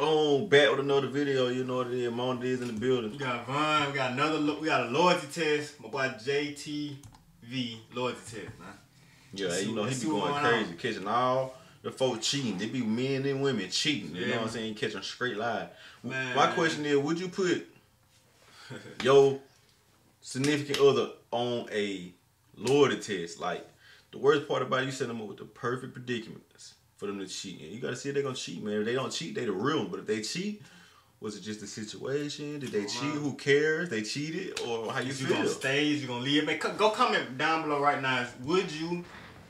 on back with another video. You know what it is. Mondays in the building. We got Vaughn. We got another. We got a loyalty test. My boy JTV loyalty test, man. Yeah, you know, he be going going on. crazy, catching all the folks cheating. They be men and women cheating. You Yeah. know what I'm saying? Catching straight lie. Man. My question is, would you put your significant other on a loyalty test? Like the worst part about it, you set them up with the perfect predicaments for them to cheat. And you gotta see if they're gonna cheat, man. If they don't cheat, they the real. But if they cheat, was it just the situation? Did they cheat? Who cares? They cheated, or how you Is you feel? gonna stay? You gonna leave? Man, go comment down below right now. Would you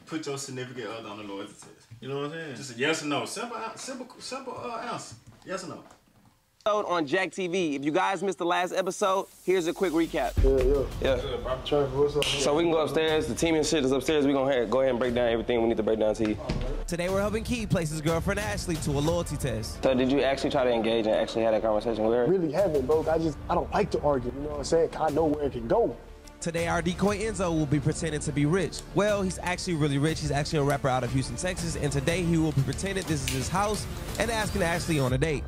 put your significant other on the loyalty test? You know what I'm saying? Just a yes or no. Simple, simple, simple uh, answer. Yes or no. on Jack TV. If you guys missed the last episode, here's a quick recap. Yeah, yeah. Yeah. Trevor, what's up? So we can go upstairs. The team and shit is upstairs. We gonna go ahead and break down everything we need to break down to you. Today we're helping Key place his girlfriend Ashley to a loyalty test. So did you actually try to engage and actually have that conversation with her? really haven't, bro. I just I don't like to argue. You know what I'm saying? I know where it can go. Today our decoy Enzo will be pretending to be rich. Well, he's actually really rich. He's actually a rapper out of Houston, Texas, and today he will be pretending this is his house and asking Ashley on a date.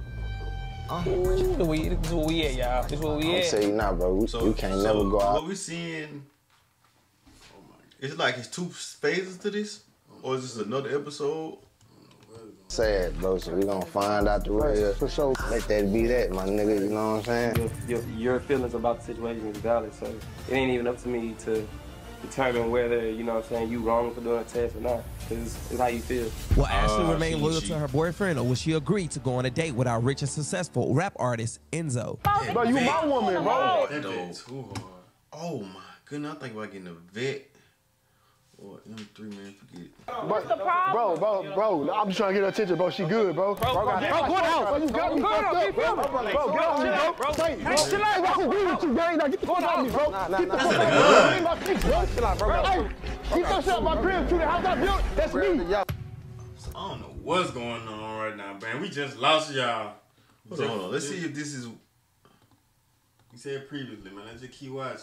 Ah, this is where we, this is where we at, y'all. This is where we I'm at. say you not, bro. So, you can't so never go out. What out. we seeing? Is it like it's two phases to this, or is this another episode? Sad, bro. So we gonna find out the real. For sure. Let that be that, my nigga. You know what I'm saying? Your, your, your feelings about the situation is valid, so it ain't even up to me to determine whether, you know what I'm saying, you wrong for doing a test or not. Because it's, it's how you feel. Will Ashley Ah, remain loyal she- to her boyfriend, or will she agree to go on a date with our rich and successful rap artist Enzo? Bro, you my woman, bro. That No. too hard. Oh my goodness! I think about getting a Vette or M3 man. Forget. it. But, bro, bro, bro, I'm just trying to get her attention, bro. She good, bro. Bro, bro, bro, go out. Bro, you got me fucked up, bro. Bro, get off me, bro. Say, bro, chill out. What's the deal with you, gang? Now get the fuck out of me, bro. Get the fuck out of me. My face, bro. Chill out, bro. Hey, keep that shit out my crib, too. The house I built, that's me. I don't know what's going on right now, man. We just lost y'all. Hold on, hold on. Let's see if this is. You said previously, man. Let's just keep watching.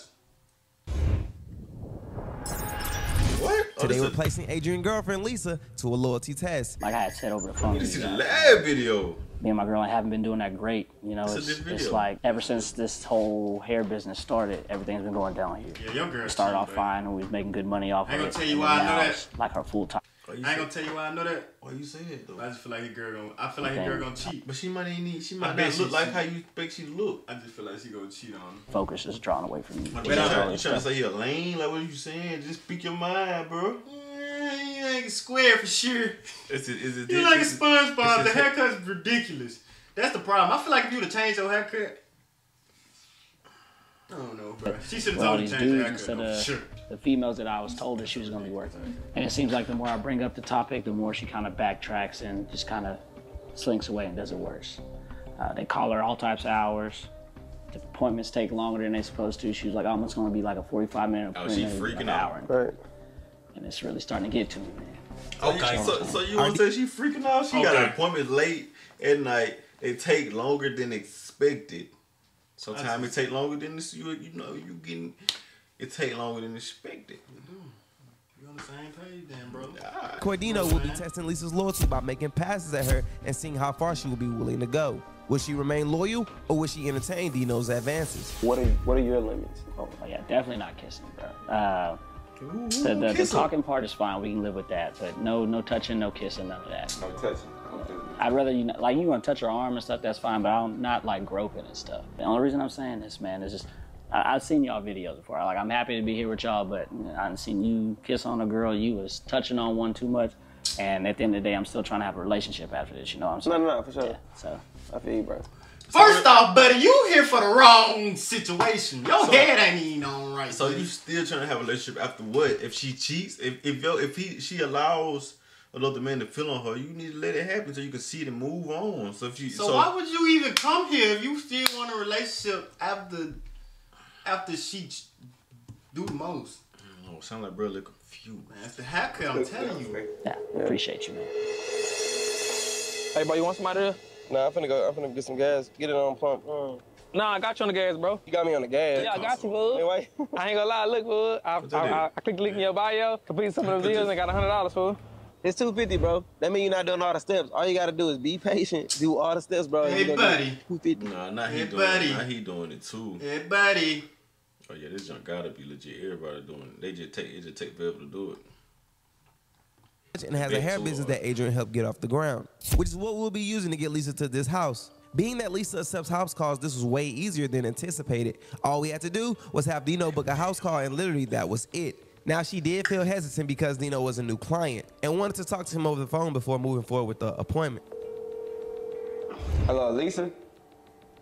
Oh, Today this we're is- placing Adrian girlfriend Lisa to a loyalty test. like I had said over the phone. This is you the know, lab video. me and my girl haven't been doing that great. You know, It's it's, it's like ever since this whole hair business started, everything's been going down here. Yeah, your girl. It started cheating, off baby. fine and we was making good money off I ain't of gonna it. tell you why I know that. it's Like her full time. Why you I ain't gonna tell you why I know that. why you say it though? I just feel like your girl gonna. I feel like your girl gonna cheat. But she might ain't need. She might bet not she- look like how you expect she look. I just feel like she gonna cheat on him. Focus is drawn away from you. You bet trying, you trying to say he a lame? Like what are you saying? Just speak your mind, bro. Mm, you ain't square for sure. Is it? Is it? You like a SpongeBob. The it- haircut's ridiculous. That's the problem. I feel like if you would have changed your haircut. I don't know, bro. She should have all told these to change your dudes instead of sure. the females that I was told that she was gonna be working. And it seems like the more I bring up the topic, the more she kind of backtracks and just kind of slinks away and does it worse. Uh, they call her all types of hours. The appointments take longer than they're supposed to. She was like, oh, it's gonna be like a 45 minute Oh, she appointment, freaking an out. hour. Right. And it's really starting to get to me, man. Okay, so, so you want to say she freaking out? She got Okay. an appointment late at night. It take longer than expected. Sometimes it take longer than this. You you know you getting. It take longer than expected. You on the same page then, bro. Cordino will be testing Lisa's loyalty by making passes at her and seeing how far she will be willing to go. Will she remain loyal or will she entertain Dino's advances? What are, what are your limits? Oh, yeah, definitely not kissing, bro. Uh, Ooh, the, the, the kiss her. talking part is fine. We can live with that. But no, no touching, no kissing, none of that. No touching. I'd rather you not, like you want to touch her arm and stuff. That's fine, but I'm not like groping and stuff. The only reason I'm saying this, man, is just I, I've seen y'all videos before. Like I'm happy to be here with y'all, but I've seen you kiss on a girl. You was touching on one too much, and at the end of the day, I'm still trying to have a relationship after this. You know what I'm No, saying? no, no, for sure. Yeah. So I feel you, bro. First off, buddy, you here for the wrong situation. Your So- head ain't even on right. So buddy. you still trying to have a relationship after what? If she cheats, if if yo, if he she allows another man to feel on her, you need to let it happen so you can see it and move on. So if you So, why would you even come here if you still want a relationship after after she do the most? Oh, sound like bro look confused. Man, it's the haircut. I'm telling you. yeah, appreciate you, man. Hey, bro, you want somebody there? Nah, I'm finna go. I'm finna get some gas. Get it on pump. Mm. Nah, I got you on the gas, bro. You got me on the gas. Yeah, I got you, Hey, fool. wait. I ain't gonna lie, look, fool. I, I, that I, I clicked the link in your bio, completed some of the Put videos, and got hundred dollars, fool. It's two fifty, bro. That mean you're not doing all the steps. All you gotta do is be patient, do all the steps, bro. Hey, You gonna buddy. Two fifty. Nah, not he doing buddy. it. Now he doing it too. Hey, buddy. Oh yeah, this junk gotta be legit. Everybody doing it. They just take it just take forever to do it. and has a hair business that Adrian helped get off the ground, which is what we'll be using to get Lisa to this house. Being that Lisa accepts house calls, this was way easier than anticipated. All we had to do was have Dino book a house call, and literally that was it. Now she did feel hesitant because Dino was a new client and wanted to talk to him over the phone before moving forward with the appointment. Hello, Lisa.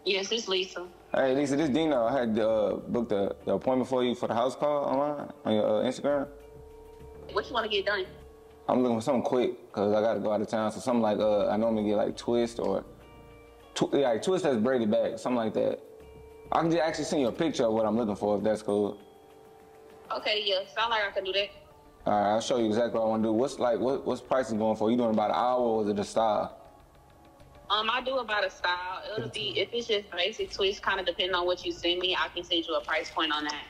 Yes, it's Lisa. Hey, Lisa, this Dino. I had uh, booked the, the appointment for you for the house call online on your uh, Instagram. What you want to get done? I'm looking for something quick because I got to go out of town. So something like uh, I normally get like twist or tw- yeah, like twist that's braided back, something like that. I can just actually send you a picture of what I'm looking for if that's cool. Okay, yeah, sound like I can do that. All right, I'll show you exactly what I want to do. What's like what what's prices going for? You doing about an hour or is it a style? Um, I do about a style. It'll be if it's just basic twist, kind of depending on what you send me. I can send you a price point on that.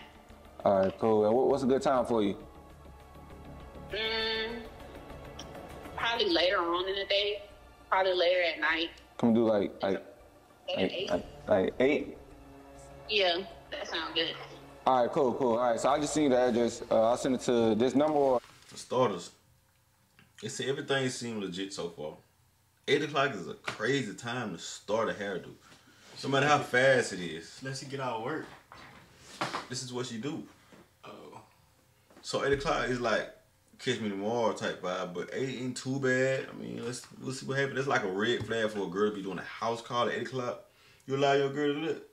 All right, cool. And what, what's a good time for you? Mm, probably later on in the day. Probably later at night. Can we do like like like, eight. like, like eight? Yeah, that sounds good. All right, cool, cool. All right, so I just send you the address. Uh, I'll send it to this number. Or... For starters, it's everything seemed legit so far. Eight o'clock is a crazy time to start a hairdo. No matter how fast it is, Unless you get out of work. this is what she do. Oh. So eight o'clock is like catch me tomorrow type vibe, but eight ain't too bad. I mean, let's we'll see what happens. That's like a red flag for a girl to be doing a house call at eight o'clock. You allow your girl to do that?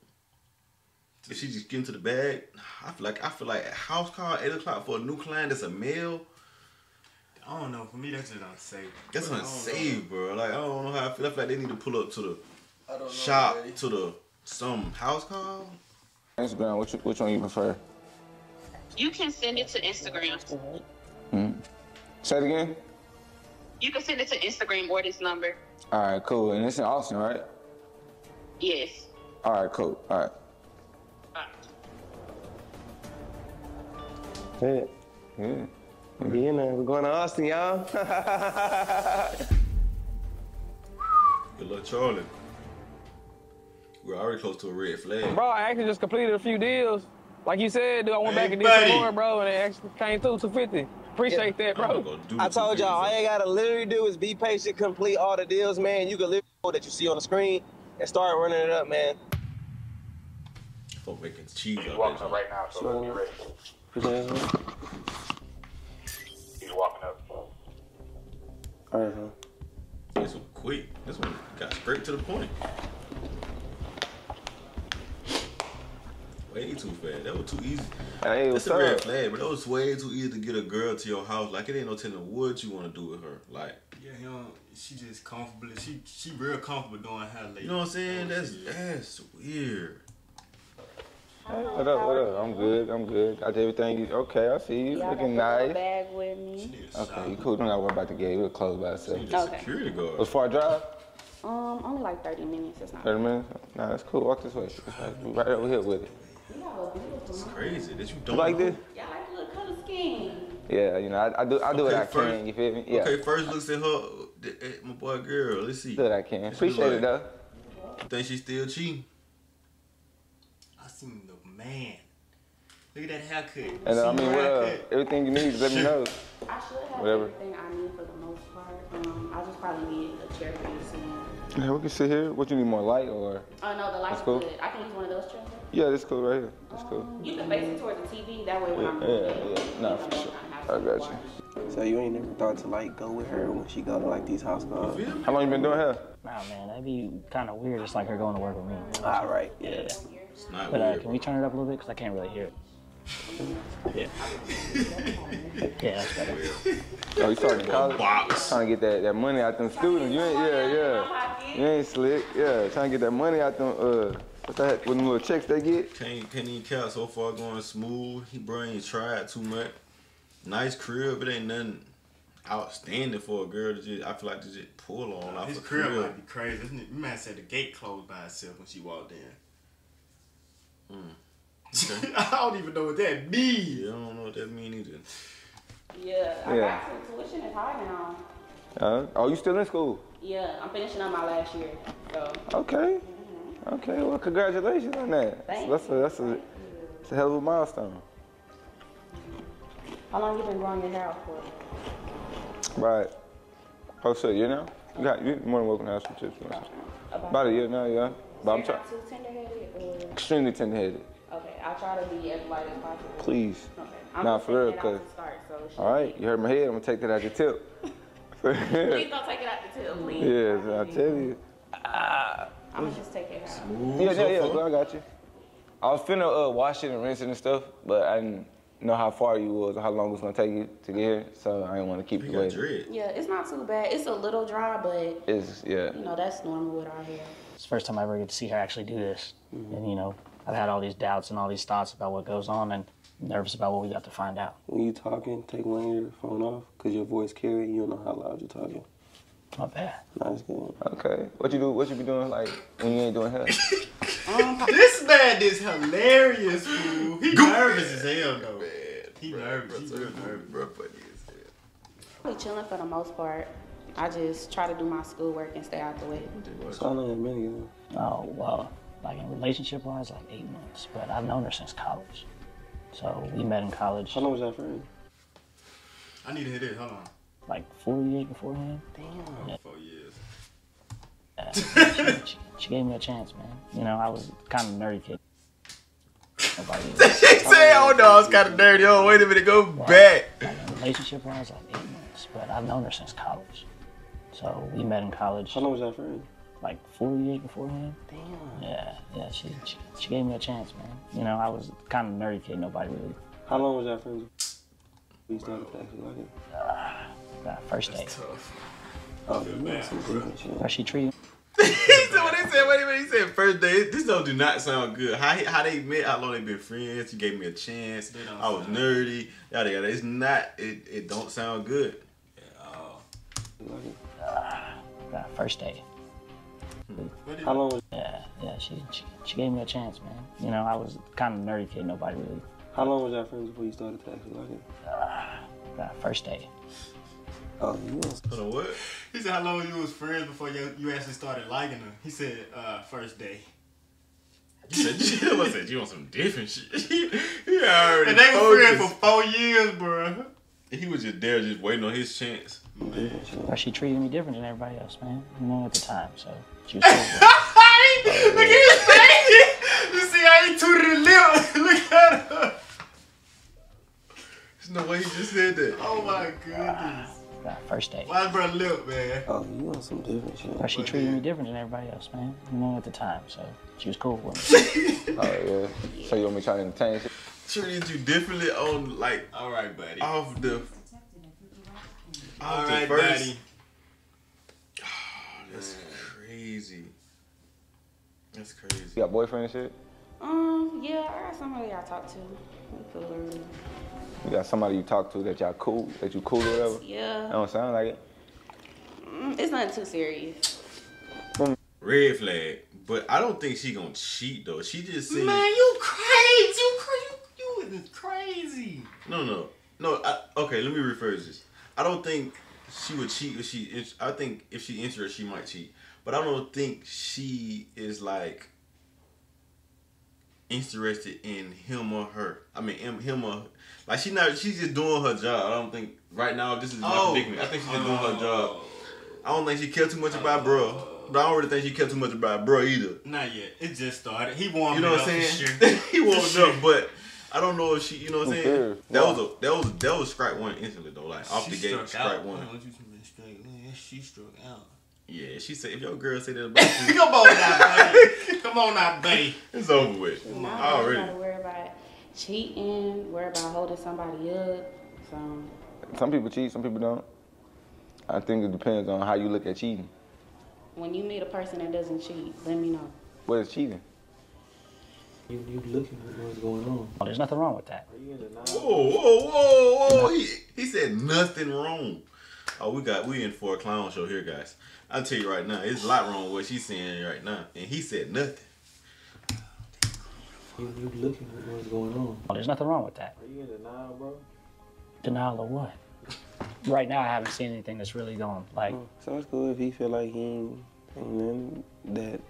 If she just get into the bag, I feel like I feel like a house call at eight o'clock for a new client that's a male. I don't know. For me, that's just unsafe. That's But I don't unsafe, bro. Like I don't know how I feel. I feel like they need to pull up to the shop to the some house call. Instagram, which which one you prefer? You can send it to Instagram. Hmm. Say it again. You can send it to Instagram or this number. All right, cool. And it's in Austin, right? Yes. All right, cool. All right. Yeah. Yeah. We in there. We're going to Austin, y'all. Good luck, Charlie. We're already close to a red flag. Bro, I actually just completed a few deals. Like you said, dude, I went Hey, back and did some more, bro, and it actually came through 250. Appreciate that, bro. I told y'all, all you gotta literally do is be patient, complete all the deals, man. You can live that you see on the screen and start running it up, man. Folk making cheese He's walking up right now, so be ready. He's walking up. Alright, This one quick. This one got straight to the point. Way too fast. That was too easy. Hey, That's what's a red up? flag, but that was way too easy to get a girl to your house. Like it ain't no telling what you want to do with her. Like Yeah, you know, she just comfortable. She she real comfortable doing her late. you know what I'm saying? That's that's weird. Hey, what up? What up? I'm good. I'm good. Got everything. You, okay, I see you. Looking nice. bag with me. Okay, you cool. Don't gotta worry about the gate. We'll close by itself. Okay. Security guard. Was far drive? Um, only like 30 minutes. It's not. 30 minutes? Nah, that's cool. Walk this way. It's like we right over here with it. It's crazy that you You don't like know. this? Yeah, I like the little color scheme. Yeah, you know, I, I do. I do what Okay, I first- can. You feel me? Yeah. Okay, first looks at her, at my boy girl. Let's see. Do what I can. What she Appreciate it look though. Think she still cheating? I seen the man. Look at that haircut. And uh, I mean, the what uh, everything you need, just let me know. I should have Whatever. everything I need for the most part. Um, I just probably need a chair for you to sit in. Yeah, we can sit here. What you need more light or? Oh no, the lights cool. good. I can use one of those chairs. Yeah, this cool right here. That's cool. You can face it towards the TV. That way when Yeah, I'm yeah, moving, yeah. Nah, for sure. I got you. So you ain't never thought to like go with her when she go to like these house calls? How long you been doing hair? Nah, man, that'd be kind of weird, just like her going to work with me. All right, yeah. It's not But uh, weird. can we turn it up a little bit? Because I can't really hear it. Yeah. yeah, that's better. Oh, you starting in college? Box. Trying to get that, that money out them students. You ain't, yeah, yeah. You ain't slick. Yeah, trying to get that money out them, uh, what's that, with them little checks they get? Can't can't even count so far going smooth. He bro ain't tried too much. Nice crib, but ain't nothing outstanding for a girl to just I feel like to just pull on off His crib crib. might be crazy. Isn't it? You man said the gate closed by itself when she walked in. Okay. I don't even know what that means. Yeah, I don't know what that means either. Yeah, I Yeah. got to. Tuition is high now. Uh, oh, you still in school? Yeah, I'm finishing up my last year. So Okay. Okay. Well, congratulations on that. Thank that's a that's a it's a hell of a milestone. how long you been growing your hair out for? Right. Oh shit, you know? You got you more than welcome to have some chips. man. About a year now, yeah. But I'm trying too tender-headed or? extremely tender headed. Okay, I'll try to be as light as possible. Please. Okay. I'm Nah, for real, out cause start, so all right, you heard my head. I'm gonna take that as your tip. Please don't take it out the tip, please. yes, I tell you. I'm gonna just take it out. Yeah, yeah, yeah. Well, I got you. I was finna uh, wash it and rinse it and stuff, but I didn't know how far you was or how long it was gonna take you to get here, so I didn't want to keep you waiting. dread. Yeah, it's not too bad. It's a little dry, but It's yeah. you know that's normal with our hair. It's the first time I ever get to see her actually do this. Mm-hmm. And, you know, I've had all these doubts and all these thoughts about what goes on and nervous about what we got to find out. When you talking, take one of your phone off, cause your voice carry. You don't know how loud you're talking. My bad. Nice game. Okay. What you do? What you be doing like when you ain't doing hair? This man is hilarious, fool. He nervous as hell though. He nervous. He real nervous. Bro, funny as hell. Chilling for the most part. I just try to do my schoolwork and stay out the way. So how long have been together? Oh, well, like in relationship wise, like eight months. But I've known her since college. So we met in college. How long was that friend? I need to hit this. Hold on. Like four years beforehand. Damn. Yeah. Oh, four years. Yeah, she, she, she gave me a chance, man. You know, I was kind of a nerdy kid. Nobody he say, oh no, it's kind of dirty. Oh, wait a minute, go back. Like in relationship wise, like eight months. But I've known her since college. So we met in college. How long was that friend? Like four years beforehand. Damn. Yeah, yeah. She, she she gave me a chance, man. You know, I was kind of a nerdy kid. Nobody really. How long was that friend? We started to like it. Uh, first date. Oh, you know some different shit. How she treated he said what they said. Wait a minute. He said first day. This don't do not sound good. How how they met? How long they been friends? You gave me a chance. I was nerdy. Yada yada. It's not. It it don't sound good. uh, first day. How long was Yeah, yeah. She, she she gave me a chance, man. You know, I was kind of nerdy kid. Nobody really. How long was that friends before you started to actually like it? Uh, first date. Oh, you know. Hold on, what? He said how long you was friends before you, you actually started liking her. He said uh, first day. You said you I said you want some different shit. he already. And they were friends for four years, bro. He was just there, just waiting on his chance. But she treated me different than everybody else, man. You know, at the time, so she was cool. Look at his face. You see how he tooted the lip. Look at her. There's no way he just said that. Oh my goodness. Uh, first date. Why bro lip, man? Oh, you want some different shit. But she treated me different than everybody else, man. You know, at the time, so she was cool with me. Oh yeah. So you want me trying to entertain shit? Treated you differently on like All right, buddy. off the. All off right, the first. buddy. That's crazy. That's crazy. You got boyfriend and shit? Um, yeah, I got somebody I talk to. We cool. You got somebody you talk to that y'all cool, that you cool or whatever? Yeah. That don't sound like it. Mm, it's not too serious. Red flag. But I don't think she gonna cheat though. She just seems. Man, you crazy. You crazy. You crazy. No, no, no. I, okay, let me rephrase this. I don't think she would cheat if she. I think if she interested, she might cheat. But I don't think she is like interested in him or her. I mean, him, him or like she not. She's just doing her job. I don't think right now. This is my Oh. predicament. I think she's just doing her job. I don't think she care too much about bro. But I don't really think she care too much about bro either. Not yet. It just started. He warmed You know what I'm saying? sure. he warmed For up, but I don't know if she. You know what I'm saying? cares? That Why? was a that was that was strike one instantly though. Like off She the gate, strike out. one. Man, what you been straight? Man, She struck out. Yeah, she said if your girl said that about you, Come on now, buddy. Come on now, buddy. it's over with. Now you Already. gotta worry about cheating, worry about holding somebody up. So Some people cheat, some people don't. I think it depends on how you look at cheating. when you meet a person that doesn't cheat, let me know. What is cheating? You, you looking at what's going on. Well, there's nothing wrong with that. Whoa, whoa, whoa, whoa! He, he said nothing wrong. Oh, we got we in for a clown show here, guys. I'll tell you right now, it's a lot wrong with what she's saying right now, and he said nothing. You, you looking at what's going on. Well, there's nothing wrong with that. Are you in denial, bro? Denial of what? right now I haven't seen anything that's really going like. So it's cool if he feel like he ain't, ain't nothing that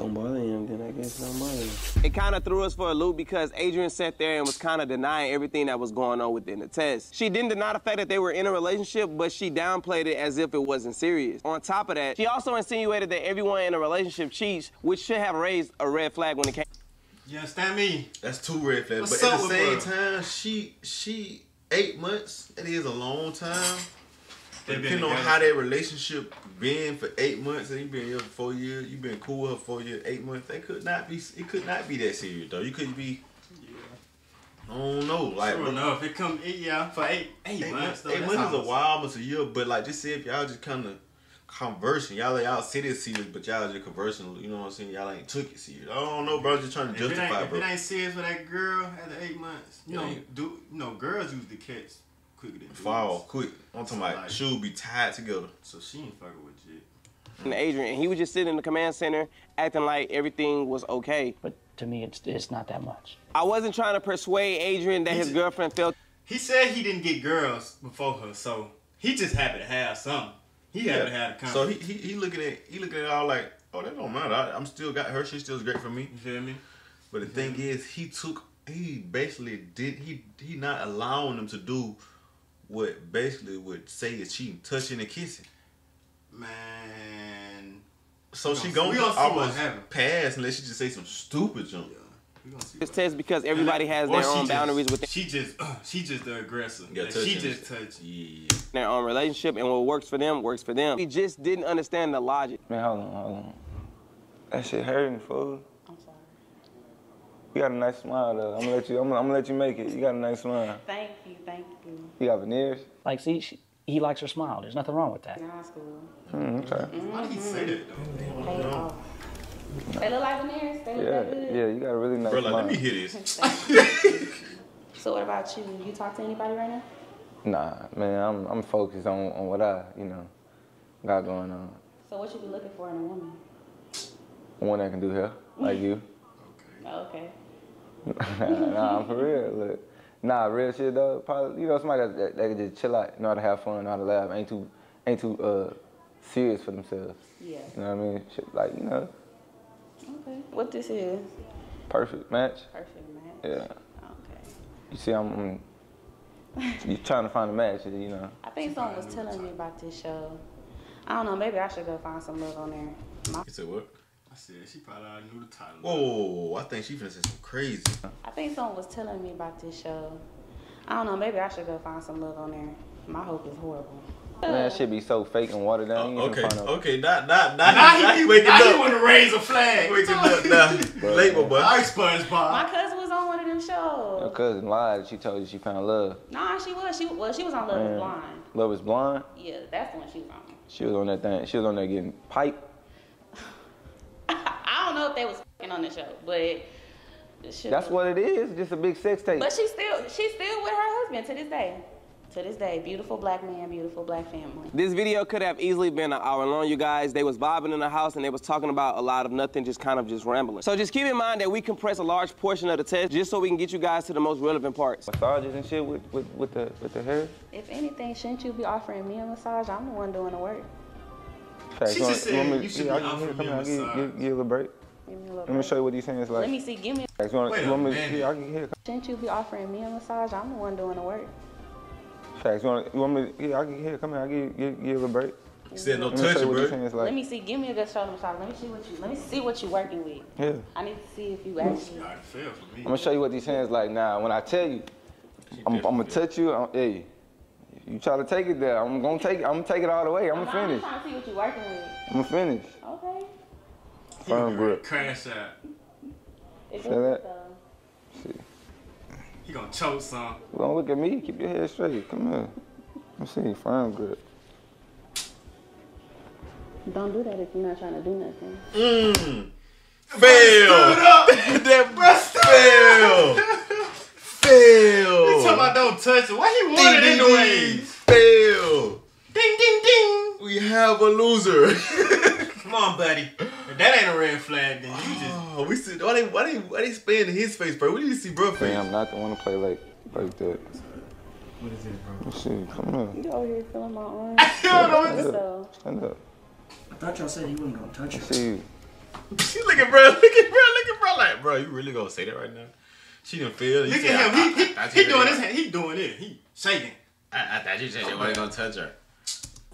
don't bother him, then I guess it don't bother him. It kind of threw us for a loop because Adrian sat there and was kind of denying everything that was going on within the test. She didn't deny the fact that they were in a relationship, but she downplayed it as if it wasn't serious. On top of that, she also insinuated that everyone in a relationship cheats, which should have raised a red flag when it came. You understand me? That's two red flags. What's but at the same her? time, she she eight months. It is a long time. Depending on how that relationship been for eight months, and you been here for four years, you been cool with her for years, eight months. They could not be. It could not be that serious though. You could be. I don't know. Like Sure enough, it come eight, yeah for eight eight, eight months. months. though, Eight months is a while, almost a year. But like, just say if y'all just kind of conversing, y'all y'all say this serious, but y'all just conversing. You know what I'm saying? Y'all ain't took it serious. I don't know, bro. Just trying to If it, ain't, if it ain't serious for that girl after eight months, you Yeah, know, do you know girls usually catch quicker than dudes. Fall quick. I'm talking about Like- shoes be tied together. So she ain't fucking with Jit. And Adrian, and he was just sitting in the command center acting like everything was okay. But to me, it's it's not that much. I wasn't trying to persuade Adrian that He his just- girlfriend felt. He said he didn't get girls before her, so he just happy to have something. He happy to have the So he, he he looking at he looking at it all like, oh that don't matter. I, I'm still got her. She still great for me. You feel me? But the thing is, he took he basically did he he not allowing them to do what basically would say is cheating, touching and kissing. Man. So We she gonna- gonna we just gonna see what almost pass unless she just say some stupid junk. This test because everybody has Or their own just- boundaries within She just uh, she just the aggressor. Yeah, Like, she just touched. Yeah. their own relationship, and what works for them works for them. He just didn't understand the logic. Man, hold on, hold on. That shit hurting, fool. I'm sorry. You got a nice smile though. I'm gonna let you. I'm gonna, I'm gonna let you make it. You got a nice smile. Thank you, thank you. You got veneers. Like, see, she, he likes her smile. There's nothing wrong with that. Nah, it's cool. Hmm, okay. Why did he say that though? Pay it off. They look like veneers. They look Yeah, that good. yeah. You got a really nice Bro, smile. like, let me hear this. So what about you? You talk to anybody right now? Nah, man. I'm I'm focused on on what I you know got going on. So what you be looking for in a woman? One that can do hair like you. Oh, okay. nah, I'm for real. Look, nah, real shit though. Probably, you know, somebody that, that, that can just chill out, know how to have fun, know how to laugh, ain't too, ain't too uh, serious for themselves. Yeah. You know what I mean? Shit, like you know, Okay. What this is? perfect match. Perfect match. Yeah. Okay. You see, I'm, I'm you trying to find a match, you know. I think someone was telling me about this show. I don't know. Maybe I should go find some love on there. My- He said what? I said she probably already knew the title. Whoa, whoa, whoa, whoa, I think she finna say some crazy. I think someone was telling me about this show. I don't know. Maybe I should go find some love on there. My hope is horrible. Man, that shit be so fake and watered down. you uh, Okay, gonna find no- okay, not not not Now now he- he waking now up. he wanna raise a flag. Waking up now. Label, but I SpongeBob. My cousin was on one of them Your shows. cousin lied. She told you she found love. Nah, she was. She well, she was on Love is Blind. Love is blind. Yeah, that's the one she was on. She was on that thing. She was on there getting pipe. I don't know if they was fing on the show, but That's what it is. Just a big sex tape. But she's still she's still with her husband to this day. To this day, beautiful black man, beautiful black family. This video could have easily been an hour long, you guys. They was vibing in the house and they was talking about a lot of nothing, just kind of just rambling. So just keep in mind that we compress a large portion of the test just so we can get you guys to the most relevant parts. Massages and shit with, with, with the with the hair. If anything, shouldn't you be offering me a massage? I'm the one doing the work. Facts. She You want- just you said me- you should yeah, be I offering me here, a I'll give you- massage. give- give a break. Give me a little Let me show you what these things like. Let me see. Give me. Facts. You want, Wait you a want me? minute. Yeah, I can hear. Shouldn't you be offering me a massage? I'm the one doing the work. Facts. You want, you want me? Yeah, I can hear. Come here. I will give, give, give you a break. He said no Let me show touching, what bro. these things Let like. me see. Give me a good shoulder massage. Let me see what you. Let me see what you're working with. Yeah. I need to see if you actually. Alright, fail for me. I'm gonna show you what these hands like now. When I tell you, I'm, I'm gonna touch you. I'm, hey, you try to take it there. I'm gonna take it. I'm gonna take it all the way. I'm gonna I'm finish. trying to see what you're working with. I'm gonna finish. Okay. Firm grip. Crash out. Is Feel that? the- He gonna choke some. Don't look at me. Keep your head straight. Come here. Let's see. Firm grip. Don't do that if you're not trying to do nothing. Mmm. Fail. that breast fail. Fail. He talking about don't touch it. Why he Ding, want it ding, ding. anyways? Fail. Ding ding ding. We have a loser. Come on, buddy. If that ain't a red flag, then you just. Oh, we see. Why they? Why they? Why they spin in his face, bro? What do you see, bro? Face? Man, I'm not the one to play like like that. What is it, bro? Let's see. Come on. You over here feeling my arm. don't know what Stand this up. Stand up. I thought y'all said he wasn't gonna touch her. Let's see. She look at bro, look at bro, look at bro, like bro, you really gonna say that right now? She didn't feel. Look at him. He, he, he doing this. He doing it. He shaking. I, I thought you said you wasn't gonna touch her.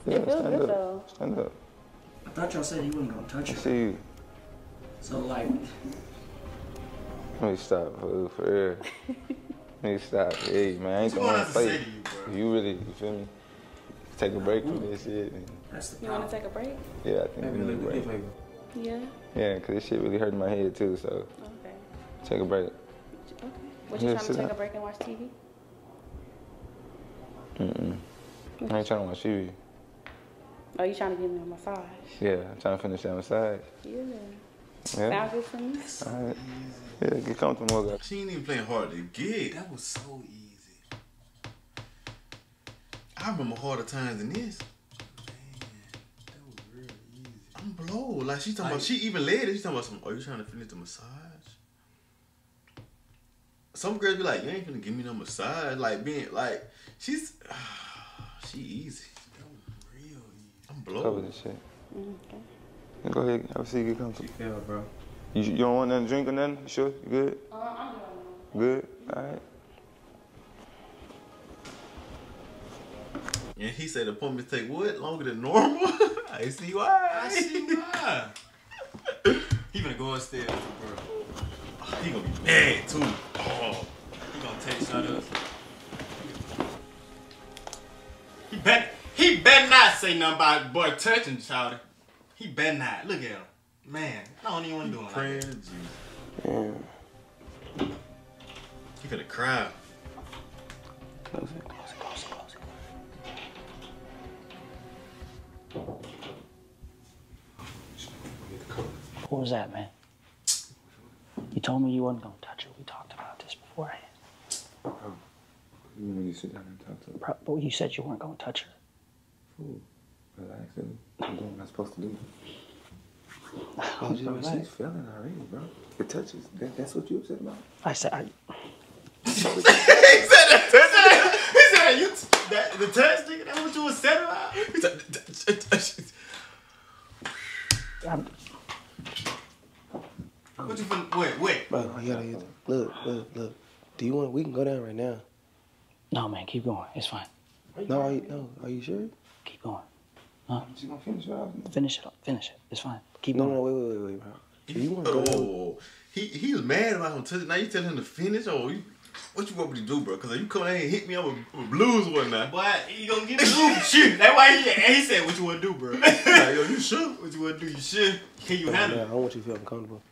Yeah, feels stand good, up. though. Stand up. I thought y'all said he wasn't gonna touch her. See. So like, Let me stop for, for real. Let me stop. Hey man, I ain't gonna wanna want us to play. say to you. You really, you feel me? Take a break from this shit. that's the You want to take a break? Yeah, I think we need a break. Yeah. Yeah, cause this shit really hurting my head too. So Okay. take a break. Okay. What you Yeah, trying to take down. a break and watch TV? Mm-mm. I ain't trying to watch TV. Oh, you trying to give me a massage? Yeah, I'm trying to finish that massage. Yeah. Yeah. Sound good for me? All right. Yeah, get comfortable, guys. She ain't even playing hard to get. That was so easy. I remember harder times than this. That was real easy. I'm blow. Like she talking Like- about, she even led it. She talking about some. Are you trying to finish the massage? Some girls be like, you ain't gonna give me no massage. Like being like, she's, she easy. That was real easy. I'm Cover blow. this shit. Okay. Yeah, Go ahead, have a seat, get comfortable. Yeah, bro. You, you don't want nothing to drink or nothing? You sure? You good? Uh, I'm Good? Alright. And he said appointments take what longer than normal. I see why. I see why. he gonna go upstairs, bro. He gonna be mad too. Oh. He gonna take shot us. He better not say nothing about boy touching Shawty. He better not. Look at him. Man, I don't even want to do it like Praying that. to Jesus. Yeah. He finna cry. Close it, close it, close it, close it. What was that, man? You told me you wasn't gonna touch her. We talked about this beforehand. Oh, You want me to sit down and talk to her? But you said you weren't gonna touch her. Fool. Relax, dude. I'm doing what I'm supposed to do. Oh, bro, she's feeling already, bro. The touches, that, that's what you upset about? I said, I, he said that. He said you that the touch nigga. That's what you was said about. He said, I'm, What you finna wait wait. Bro, you gotta get look, look, look. Do you want? We can go down right now. no, man, keep going. It's fine. No, are you, no, are you sure? Keep going. Huh? She gonna finish it off. Finish it. up. Finish it. It's fine. Keep No, going. no, wait, wait, wait, wait, bro. Do you want to go? Oh, he he was mad about him touching. Now you telling him to finish or you, what you want me to do, bro? Because if you come in here and hit me up with, with blues one night, Boy, you gonna get the shit. That's why he he said what you wanna do, bro. like, yo, you sure? What you wanna do? You should. Can you Yeah, handle I it? don't want you to feel uncomfortable.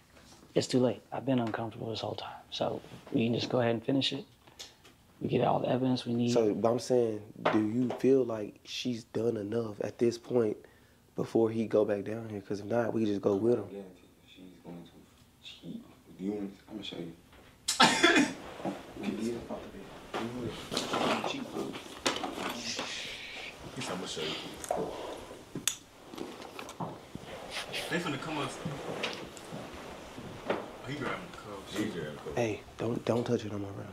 It's too late. I've been uncomfortable this whole time. So you can just go ahead and finish it. We get all the evidence we need. So, but I'm saying, do you feel like she's done enough at this point before he go back down here? Because if not, we just go with him. guarantee she's going to. She, do you want? I'm gonna show you. Get out the bed. You want it? Cheap food. He said, I'm gonna show you. They finna come up. Oh, he grabbing the cup. He grabbed the cup. Hey, don't don't touch it no more, bro.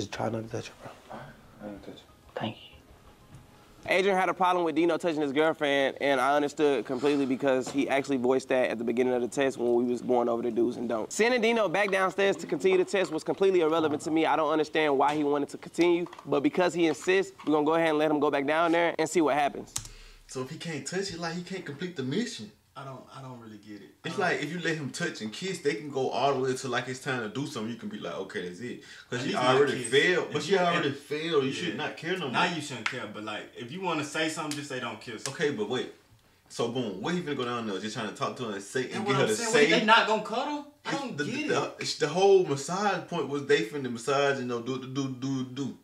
Just try not to touch it, bro. I ain't touch. Thank you. Adrian had a problem with Dino touching his girlfriend, and I understood completely because he actually voiced that at the beginning of the test when we was going over the do's and don'ts. Sending Dino back downstairs to continue the test was completely irrelevant to me. I don't understand why he wanted to continue, but because he insists, we're gonna go ahead and let him go back down there and see what happens. So if he can't touch it, like he can't complete the mission. I don't I don't really get it. It's like if you let him touch and kiss, they can go all the way to like it's time to do something. You can be like, okay, that's it, because she already failed. But she you- already failed. You Yeah. should not care no more. Now you shouldn't care, but like if you wanna say something, just say don't kiss. Okay, but wait. So boom, what he finna go down there? Just trying to talk to her and say and And get her to saying, say. wait, they not gonna cuddle? I don't the, get the, it. it's the whole massage point was they finna massage and know do do do do do.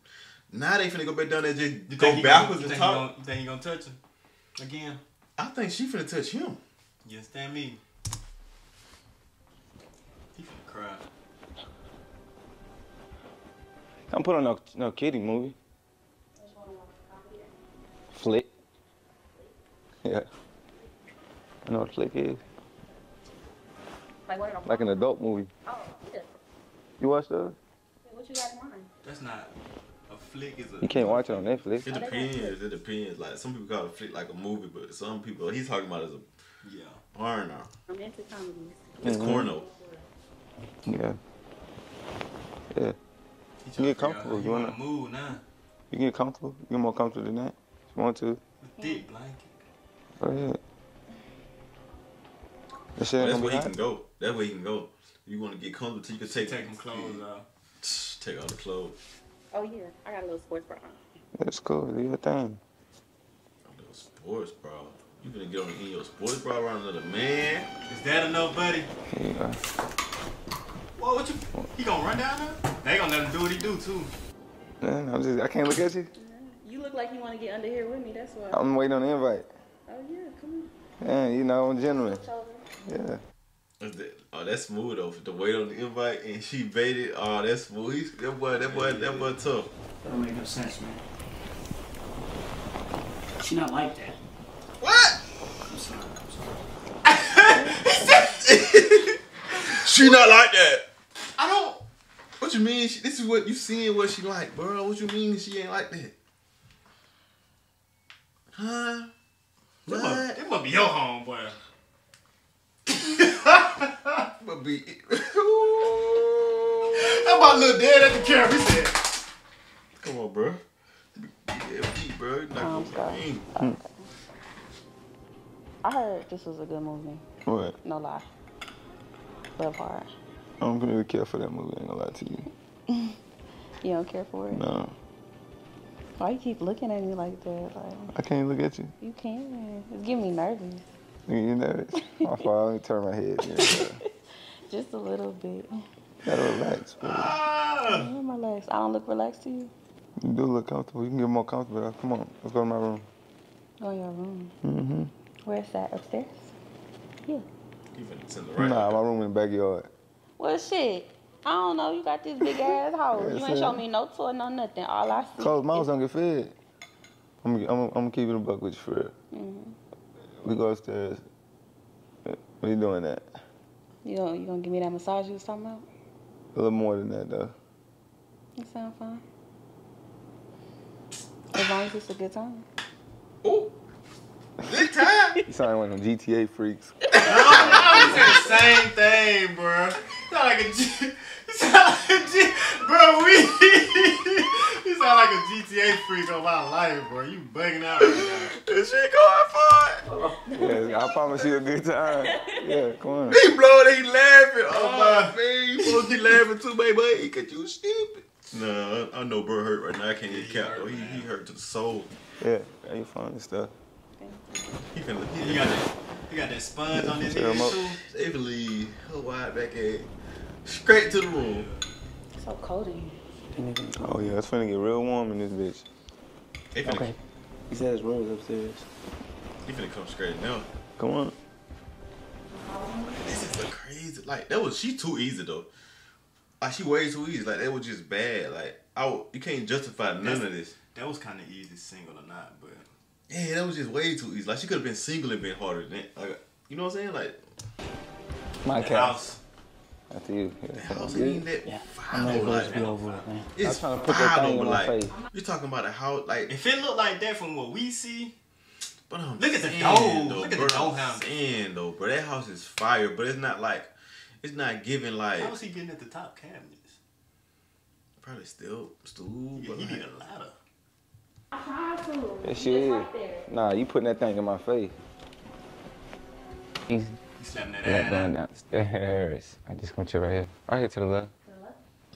Now they finna go back down there just You go backwards gonna, and you talk. gonna, you think he gonna touch him again? I think she finna touch him. You understand me? He finna cry. Don't put on no no kiddie movie. Flick. Yeah. I know what flick is. Like what? Like an adult movie. Oh, yeah. You watch those? What you got in mind? That's not a flick is a. You can't watch it on Netflix. It depends. It depends. Like some people call it flick like a movie, but some people he's talking about it as a Yeah. porno. Romantic comedies. It's Mhm. corno. Yeah. Yeah. You get comfortable. You wanna? move now. You get comfortable. You get more comfortable than that. If you want to. A thick blanket. Go ahead. That shit That's where he hot. can go. That way he can go. You want to get comfortable, you can take Take them clothes off. Take all the clothes. Oh yeah, I got a little sports bra. That's cool. Do your thing. A little sports bra. You gonna get on in your sports bra around another man? Is that enough, buddy? Here you go. Whoa, what you? He gonna run down there? They gonna let him do what he do too. Man, I'm just. I can't look at you. You look like you want to get under here with me. That's why. I'm waiting on the invite. Oh yeah, come on. Man, you know I'm a gentleman. Yeah. Oh, that's smooth though. To wait on the invite and she baited. Oh, that's smooth. He's, that boy, that boy, that boy tough. That don't make no sense, man. She not like that. What? I'm sorry. I'm sorry. She not like that. I don't. What you mean? She, this is what you seeing. What she like, bro? What you mean she ain't like that? Huh? That must, that must be your homeboy. But be. That my little dad at the camera. He said, Come on, bro. Yeah, bro. You're not oh, gonna. I heard this was a good movie. What? No lie. Love hard. I don't really care for that movie. I ain't gonna lie to you. You don't care for it? No, Why you keep looking at me like that? Like I can't look at you. you can. It's getting me nervous. You you nervous? My fault. Let me turn my head. Yeah, Just a little bit. gotta relax, bro. I'm relaxed. I don't look relaxed to you. You do look comfortable. You can get more comfortable. Come on, let's go to my room. Go in your room. Mm-hmm. Where's that? Upstairs? Yeah. You finna send the right. Nah, my room in the backyard. Well, shit. I don't know. You got this big ass house. Yeah, you ain't show me no toy, no nothing. All I see. Close mouths don't get fed. I'm, gonna- I'm, I'm gonna keep it a buck with you for real. Mhm. We go upstairs. What you doing that? You gonna you gonna give me that massage you was talking about? A little more than that though. That sound fine. As long as it's a good time. Good time. You sound like one of them GTA freaks. I was the same thing, bro. Sound like a G. Sound like a G. Bro, we. you sound like a GTA freak on my life, bro. You bugging out right now. This shit going fun. Yeah, I promise you a good time. Yeah, come on. He blowing, he laughing. Oh my man, you supposed to be laughing too, baby. Cause you stupid. Nah, I I know bro hurt right now. I can't get cap though. He, he hurt to the soul. Yeah, yeah, you fun and stuff. He finna, he, got that, you got that sponge on his head, him too. They believe her wide back head. Straight to the room. So cold in here. Oh yeah, it's finna get real warm in this bitch. Okay. He said his room is upstairs. he finna come straight now. Come on. This is a crazy. Like that was she too easy though. Like she way too easy. Like that was just bad. Like I you can't justify none That's- of this. That was kind of easy, single or not, but Yeah, that was just way too easy. Like she could have been single and been harder than that. Like you know what I'm saying? Like My the cat. house. After you. the house ain't that Yeah. foul. I'm ready for this Like, be over with, man. it's I'm trying to put that thing but in my like face. you're talking about a house. Like, If it looked like that from what we see, but I'm Look at the saying, Look at bro, the door I'm handle. saying though, bro, that house is fire. But it's not like it's not giving like how was he getting at the top cabinets? probably still stool. He, But he like, need a ladder. I tried to. That shit is. Nah, you putting that thing in my face. Easy. He slapping that Yeah, ass. going downstairs. I just gonna chill right here. Right here to the left.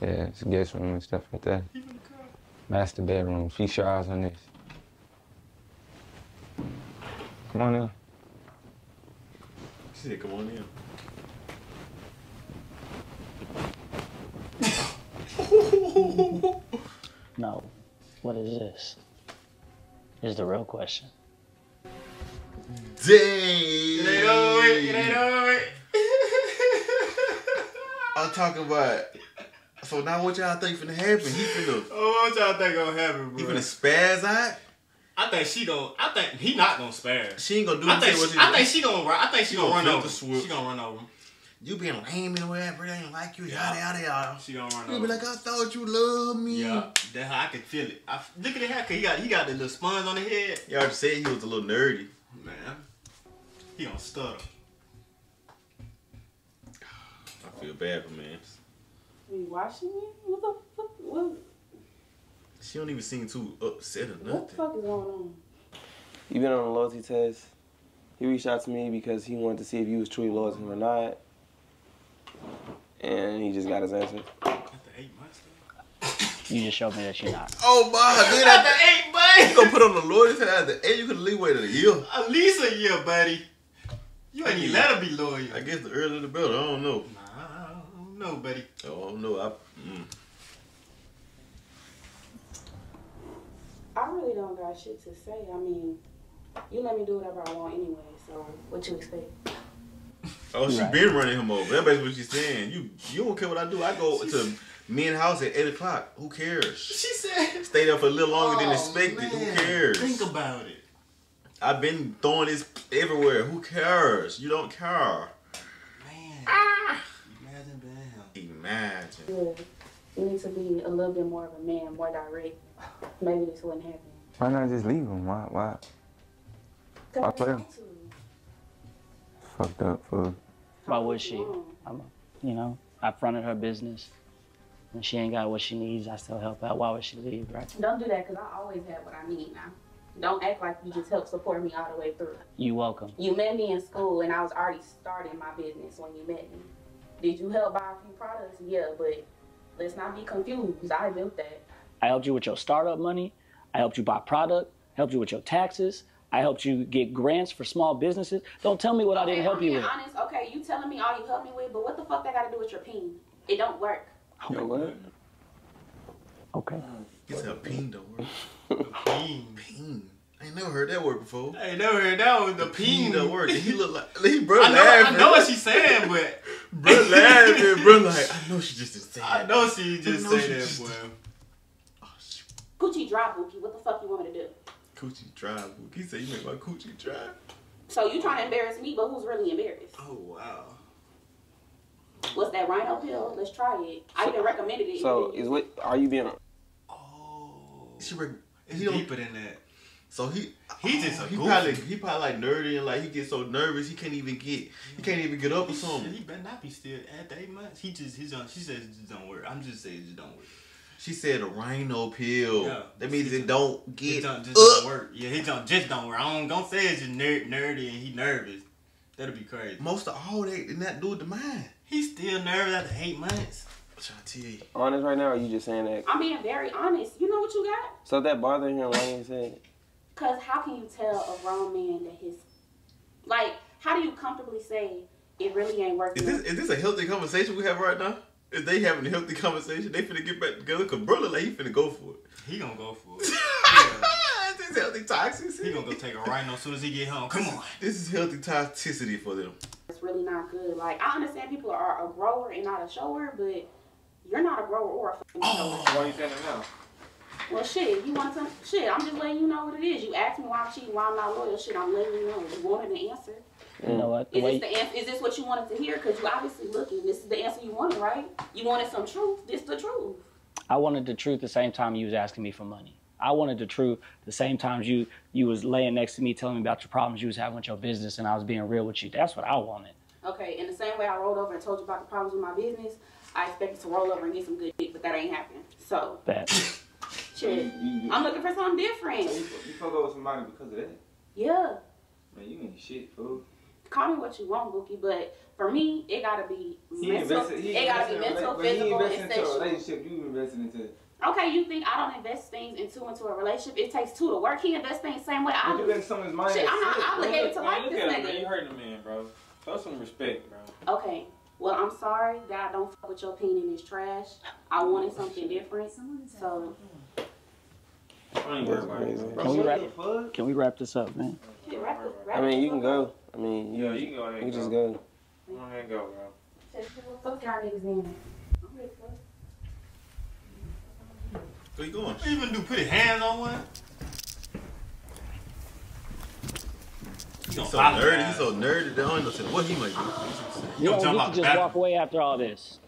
Yeah, it's a guest room and stuff like that. Master bedroom. She showers on this. Come on in. she said, "Come on in." No. What is this? Is the real question. Dang. It ain't over. It over. I'm talking about. So now what y'all think finna happen? He finna Oh, what y'all think gonna happen, bro? he bro? finna spaz out. I think she gon' I think he not gonna spare. She ain't gonna do I until think what she, she I think she gonna run. I think she, She gonna, gonna run flip over. the. She gonna run over. You being lame and whatever, they ain't like you, yada yada yada. She gonna run You be like, I thought you loved me. Yeah, that's how I can feel it. I, look at the haircut. He got he got the little sponge on the head. You already said he was a little nerdy. Man, he gonna stutter. I feel bad for man. You watching me? What the fuck? What, She don't even seem too upset or nothing. what the fuck is going on? You been on a loyalty test. He reached out to me because he wanted to see if you was truly loyal to him or not. And he just got his ass answer. You just showed me that you're not. Oh my, then After after eight, months, you gonna put on the Lord and after eight, you could at least wait a year. At least a year, buddy. You ain't even let her be loyal. I guess the earlier the better. I don't know. I don't know, buddy. Oh, I don't know. I, mm. I really don't got shit to say. I mean, you let me do whatever I want anyway. So what you expect? Oh, she Right. been running him over. That's basically what she's saying. You you don't care what I do. I go to men's house at eight o'clock. Who cares? She said. Stay there for a little longer than Oh, expected. Who cares? Think about it. I've been throwing this everywhere. Who cares? You don't care. Man. Imagine being him. Imagine. Yeah. You need to be a little bit more of a man, more direct. Maybe this wouldn't happen. Why not just leave him? Why? Why? Cause I I play him. Want to. Fucked up, fool. Why would she? I'm, you know, I fronted her business. When she ain't got what she needs, I still help out. Why would she leave, right? Don't do that because I always have what I need now. Don't act like you just help support me all the way through. You welcome. You met me in school and I was already starting my business when you met me. Did you help buy a few products? Yeah, but let's not be confused. I built that. I helped you with your startup money. I helped you buy product. Helped you with your taxes. I helped you get grants for small businesses. Don't tell me what I didn't help I'm you being with. honest. Okay, you telling me all you helped me with, but what the fuck that got to do with your peen? It don't work. You know what? Okay. He said peen don't work. Peen. Peen. I ain't never heard that word before. I ain't never heard that one. The Peen peen. don't work. He look like he bro I know, laughing. I know what she's saying, but Bro laughing. Bro like I know she just didn't say I that. know she just I know say that, just- boy. Coochie oh, dry bookie. What the fuck you want me to do? Coochie drive. He said you make my coochie drive. So you trying to embarrass me, but who's really embarrassed? Oh wow. What's that rhino pill? Let's try it. I even recommended it. So is what? Are you being? Oh. She rec- It's he don't- deeper than that. So he He just a he goofy. probably he probably like nerdy and like he gets so nervous he can't even get he can't even get up or something. He better not be still at eight months. He just he's on. She says just don't worry. I'm just saying just don't work. She said a rhino pill. Yeah. That means it don't It get don't, just up. don't work. Yeah, he don't just don't work. I don't gonna say it's just nerd, nerdy and he nervous. That'll be crazy. Most of all that did not do with the mind. He's still nervous after eight months. I'm trying to tell you. Honest right now, or you just saying that? I'm being very honest. You know what you got? So that bothering him, why you say it? Cause how can you tell a grown man that his like how do you comfortably say it really ain't working? Is this is this a healthy conversation we have right now? Is they having a healthy conversation? They finna get back together? Cause bro look like he finna go for it. He gonna go for it. Is this is healthy toxicity? He gonna go take a rhino as soon as he get home. Come on. This is healthy toxicity for them. It's really not good. Like I understand people are a grower and not a shower, but you're not a grower or a fucking oh. shower. Why are you saying it now? Well, shit, you want to shit? I'm just letting you know what it is. You asked me why I'm cheating, why I'm not loyal. Shit, I'm letting you know. You wanted an answer. You know what? The Is way this the answer? Is this what you wanted to hear? Because you obviously looking. This is the answer you wanted, right? You wanted some truth. This the truth. I wanted the truth the same time you was asking me for money. I wanted the truth the same times you you was laying next to me telling me about your problems you was having with your business and I was being real with you. That's what I wanted. Okay, in the same way I rolled over and told you about the problems with my business, I expected to roll over and get some good dick, but that ain't happening. So, That shit, I'm looking for something different. You fuck up with somebody because of that? Yeah, Man, you ain't shit, fool. Call me what you want, Bookie, but for me, it gotta be He mental. invested. It gotta be invested a mental, rela- he physical, and invested into a relationship. You invested into. Okay, you think I don't invest things into into a relationship? It takes two to work. He invests things same way I But you do. got some of his money. Shit, I'm not obligated to man, like look this at him, man. nigga. You hurting the man, bro. Show some respect, bro. Okay. Well, I'm sorry that I don't fuck with your opinion is trash. I wanted something different. So, I ain't worried about it. can we wrap can we wrap this up, man? shit, wrap it- wrap I mean, you can go. I mean, you, Yeah, you can go ahead you and just go. go. Go ahead and go, bro. Fuck y'all niggas in. I'm ready for it. Where you going? You even do? Put his hands on one? gonna so nerdy. He's so nerdy. They don't know what he might do. You don't off get to just back. walk away after all this.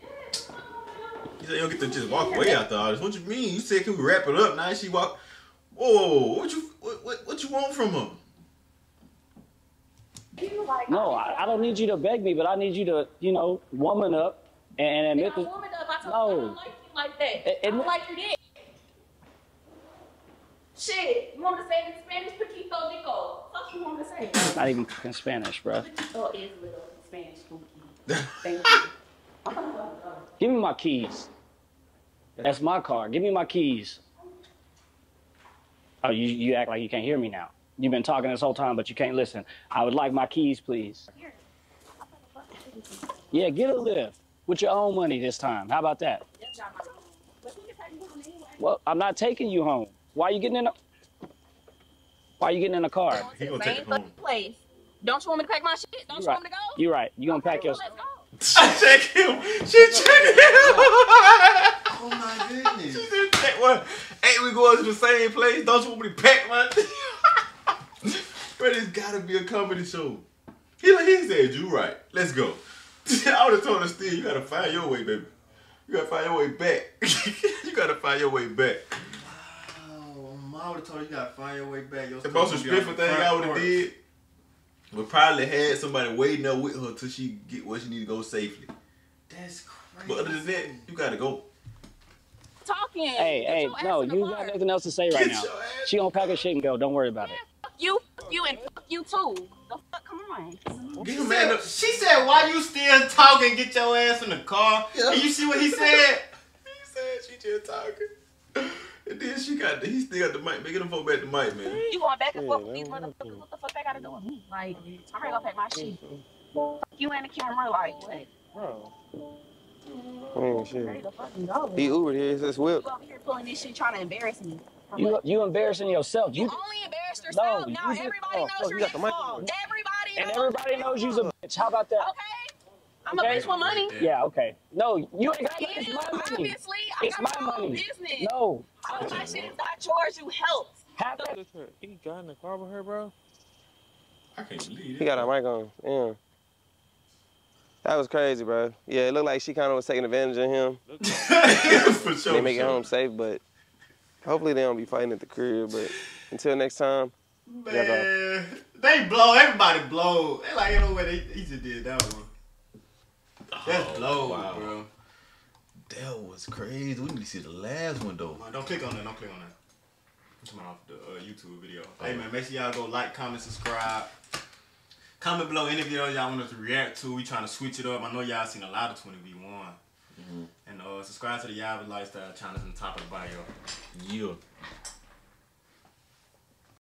He said you don't get to just walk away after all this. What you mean? You said can we wrap it up? Now she walk. Whoa, whoa, whoa. what you what, what, what you want from him? No, I, I don't need you to beg me, but I need you to, you know, woman up and, and admit I that. woman up. I told No. you I don't like you like that. It- it- I don't like your dick. Shit, you want to say it in Spanish? Poquito rico. What you want to say? Not even in Spanish, bro. Poquito is little in Spanish. Spooky. Thank you. I'm gonna go. Give me my keys. That's my car. Give me my keys. Oh, you, you act like you can't hear me now. You've been talking this whole time, but you can't listen. I would like my keys, please. Yeah, get a lift with your own money this time. How about that? Well, I'm not taking you home. Why are you getting in a Why are you getting in a car? He Same fucking place. Don't you want me to pack my shit? Don't You you right. want me to go? You're right. You gonna pack your Let's go. check him. She checked him. Oh my goodness. She what? Ain't we going to the same place? Don't you want me to pack my? Bro, this gotta be a comedy show. He like he said you right. Let's go. I would have told her still you gotta find your way, baby. You gotta find your way back. you gotta find your way back. Oh, I would have told you you gotta find your way back. Your The most respectful thing I would have did would probably had somebody waiting up with her till she get where she need to go safely. That's crazy. But other than that, you gotta go. Talking. Hey, hey, no, you got nothing else to say right Get now. She gonna pack her shit and go. Don't worry about it. Fuck you, fuck you, and fuck you too. The fuck, come on. Get She him mad said, up. she said, why you still talking? Get your ass in the car. And you see what he said? He said she just talking. And then she got the, he still got the mic. Man, get him phone back the mic, man. You going back and forth with these motherfuckers? What the fuck they gotta do with me? Like, I'm ready to go pack my shit. Mm-hmm. Fuck you and the camera, like, what? Bro. Oh shit. to fucking go. He Ubered here. He says whip. You over here pulling this shit, trying to embarrass me. You what? you embarrassing yourself. You You only embarrassed yourself. No, now you everybody oh, knows oh, you you're got at the mic. fault. Everybody and knows. everybody knows you's a bitch. How about that? Okay. I'm Okay. a bitch with money. Yeah, okay. No, you ain't got Yeah, it's my money. obviously, I It's got my my own money. business. No. All my shit is not yours. You helped. Have that. He got in the car with her, bro. I can't believe it. He got a mic on. Yeah. That was crazy, bro. Yeah, it looked like she kind of was taking advantage of him. For sure. they make it sure. home safe, but hopefully they don't be fighting at the crib. But until next time, y'all go. Man, they blow. Everybody blow. They like, you know what? They, he just did that one. That's Oh, blow, wow. bro. That was crazy. We need to see the last one though. Man, Don't click on that. Don't click on that. I'm talking off the uh, YouTube video. Hey man, make sure y'all go like, comment, subscribe. Comment below any video y'all want us to react to. We trying to switch it up. I know y'all seen a lot of 20v1. Mm-hmm. And uh, subscribe to the Yava Lifestyle channel in the top of the bio. Yeah.